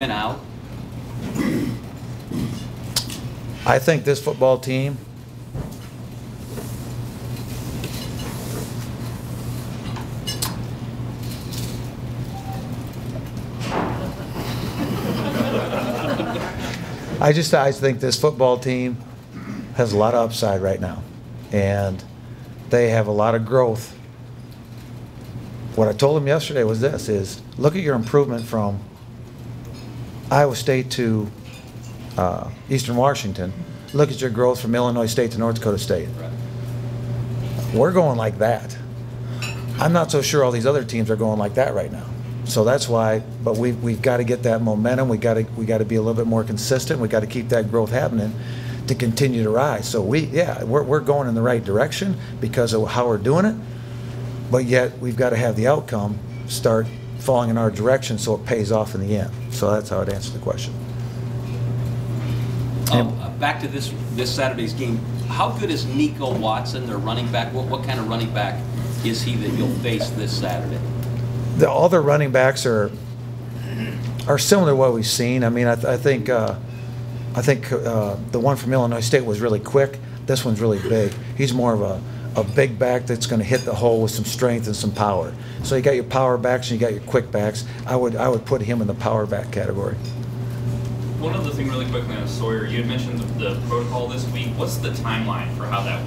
out? I think this football team I just, I think this football team has a lot of upside right now. And they have a lot of growth. What I told them yesterday was this, is look at your improvement from Iowa State to uh, Eastern Washington. Look at your growth from Illinois State to North Dakota State. We're going like that. I'm not so sure all these other teams are going like that right now. So that's why, but we've, we've got to get that momentum. We got to we got to be a little bit more consistent. We've got to keep that growth happening to continue to rise. So we, yeah, we're, we're going in the right direction because of how we're doing it. But yet we've got to have the outcome start falling in our direction so it pays off in the end. So that's how I'd answer the question. Um, uh, Back to this, this Saturday's game, how good is Nikko Watson, their running back? What, what kind of running back is he that you'll face this Saturday? the, all the running backs are are similar to what we've seen. I mean, I, th- I think uh, I think uh, the one from Illinois State was really quick. This one's really big. He's more of a, a big back that's going to hit the hole with some strength and some power. So you got your power backs and you got your quick backs. I would I would put him in the power back category. One other thing really quickly on Sawyer, you had mentioned the, the protocol this week. What's the timeline for how that